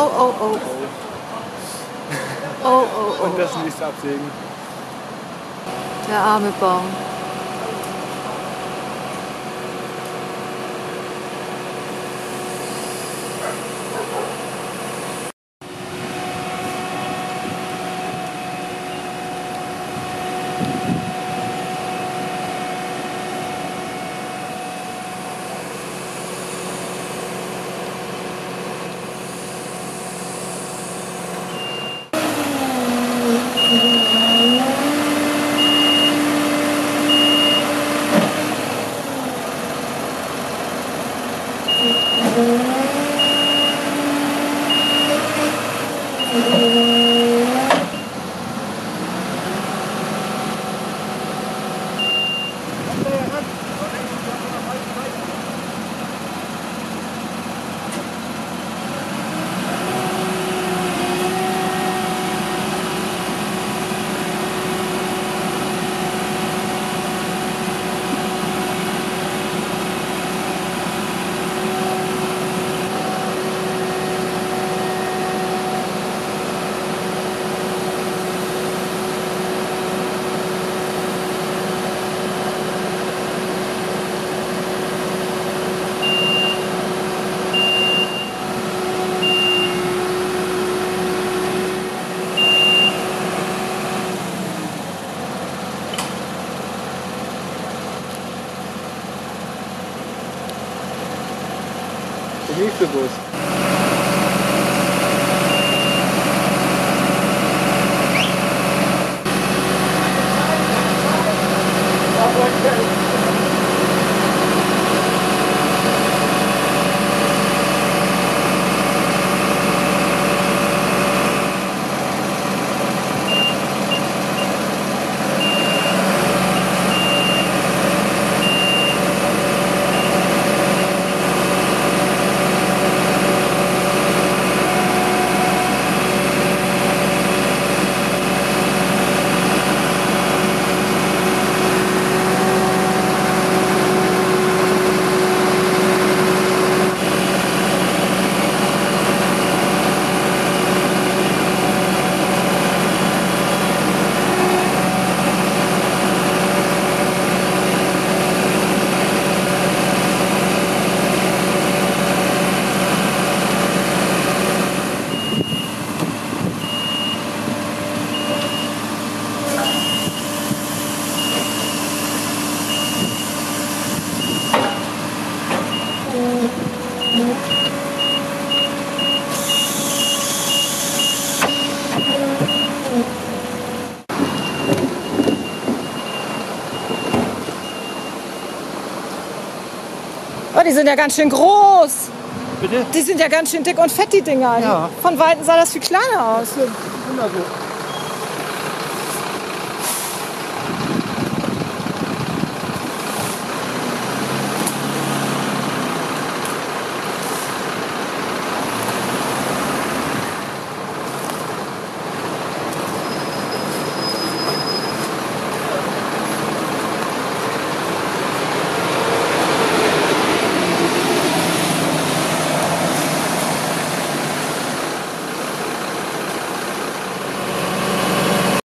Oh, oh, oh. Oh, oh, oh. Und das nicht absägen. Der arme Baum. Der nächste nítidos die sind ja ganz schön groß. Bitte? Die sind ja ganz schön dick und fett, die Dinger. Ja. Von Weitem sah das viel kleiner aus. Immer so.